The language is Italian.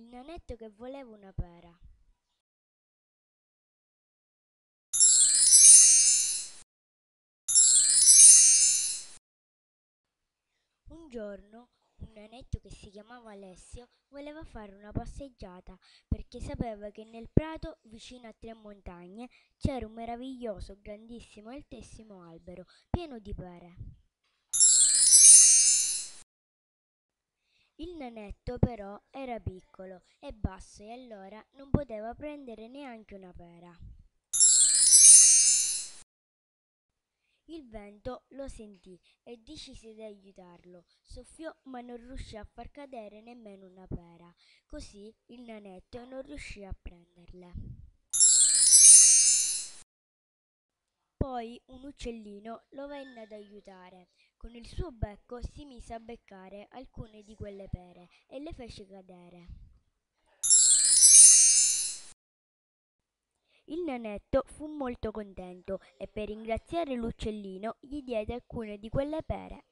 il nanetto che voleva una pera. Un giorno un nanetto che si chiamava Alessio voleva fare una passeggiata perché sapeva che nel prato, vicino a tre montagne, c'era un meraviglioso, grandissimo e altissimo albero pieno di pere. Il nanetto però era piccolo e basso e allora non poteva prendere neanche una pera. Il vento lo sentì e decise di aiutarlo. Soffiò ma non riuscì a far cadere nemmeno una pera. Così il nanetto non riuscì a prenderle. Poi un uccellino lo venne ad aiutare. Con il suo becco si mise a beccare alcune di quelle pere e le fece cadere. Il nanetto fu molto contento e per ringraziare l'uccellino gli diede alcune di quelle pere